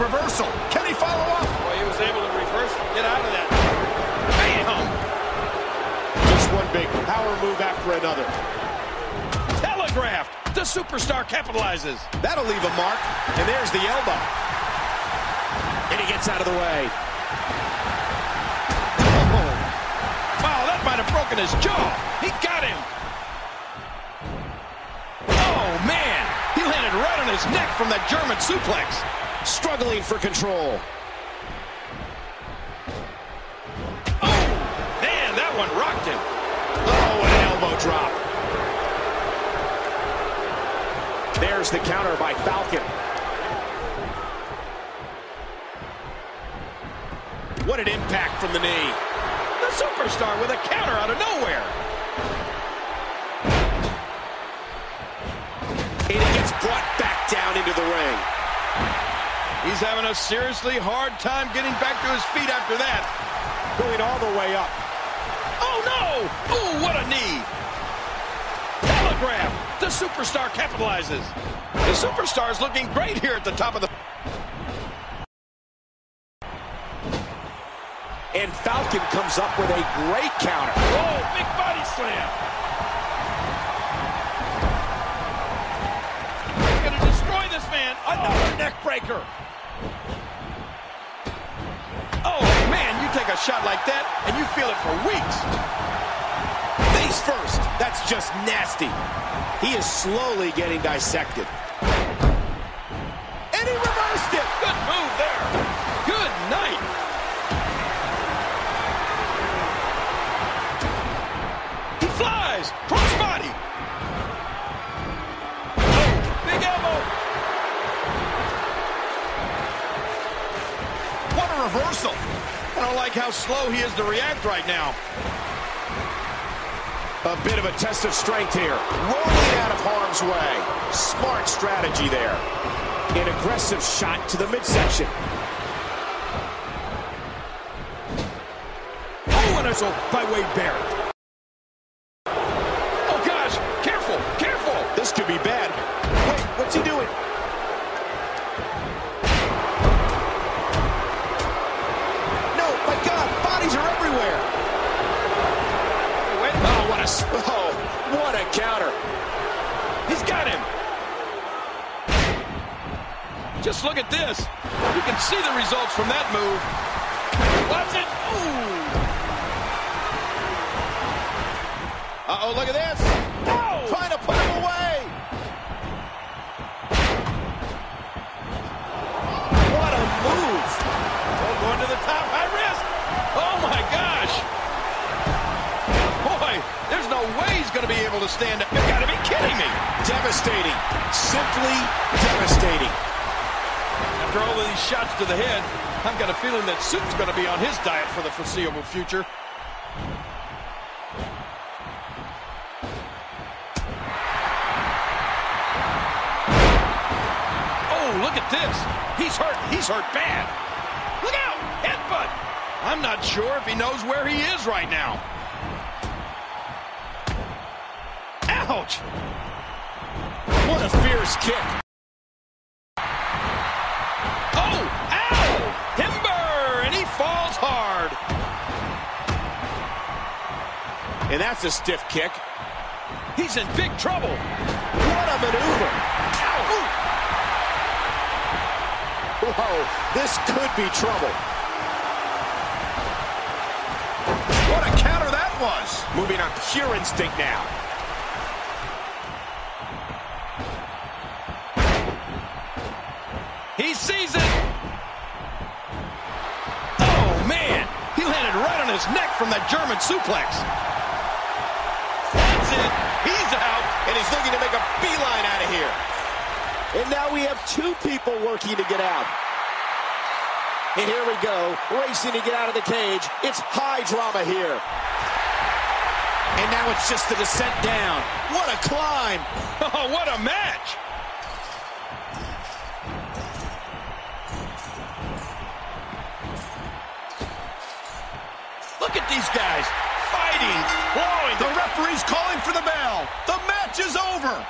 reversal. Can he follow up? Well, he was able to reverse get out of that. Bam! Just one big power move after another. Telegraphed. The superstar capitalizes. That'll leave a mark. And there's the elbow. And he gets out of the way. Oh. Wow, that might have broken his jaw. He got him. Oh, man. He landed right on his neck from that German suplex. Struggling for control. Oh, man, that one rocked him. Oh, an elbow drop. There's the counter by Falcon. What an impact from the knee. The superstar with a counter out of nowhere. And he gets brought back down into the ring. He's having a seriously hard time getting back to his feet after that. Going all the way up. Oh, no! Oh, what a knee! Telegraph! The superstar capitalizes. The superstar is looking great here at the top of the... And Falcon comes up with a great counter. Oh, big body slam! Another neck breaker. Oh, man, you take a shot like that, and you feel it for weeks. Face first. That's just nasty. He is slowly getting dissected. And he reversed it. Good move there. Good night. He flies. What a reversal. I don't like how slow he is to react right now. A bit of a test of strength here. Rolling out of harm's way. Smart strategy there. An aggressive shot to the midsection. Oh, and it's by Wade Barrett. Oh, gosh. Careful. Careful. This could be bad. Wait, what's he doing? Just look at this. You can see the results from that move. Watch it. Ooh. Uh-oh, look at this. Oh. Trying to put him away. What a move. Oh, going to the top. High risk. Oh, my gosh. Boy, there's no way he's going to be able to stand up. You've got to be kidding me. Devastating. Simply devastating. After all of these shots to the head, I've got a feeling that Soup's going to be on his diet for the foreseeable future. Oh, look at this. He's hurt. He's hurt bad. Look out. Headbutt. I'm not sure if he knows where he is right now. Ouch. What a fierce kick. And that's a stiff kick. He's in big trouble. What a maneuver. Ow! Whoa, this could be trouble. What a counter that was. Moving on pure instinct now. He sees it. Oh, man. He landed right on his neck from that German suplex. It. He's out. And he's looking to make a beeline out of here. And now we have two people working to get out. And here we go, racing to get out of the cage. It's high drama here. And now it's just the descent down. What a climb. Oh, what a match. Look at these guys fighting. The referee's calling for the bell. The match is over.